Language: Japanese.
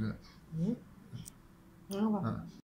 くだなん。かうん。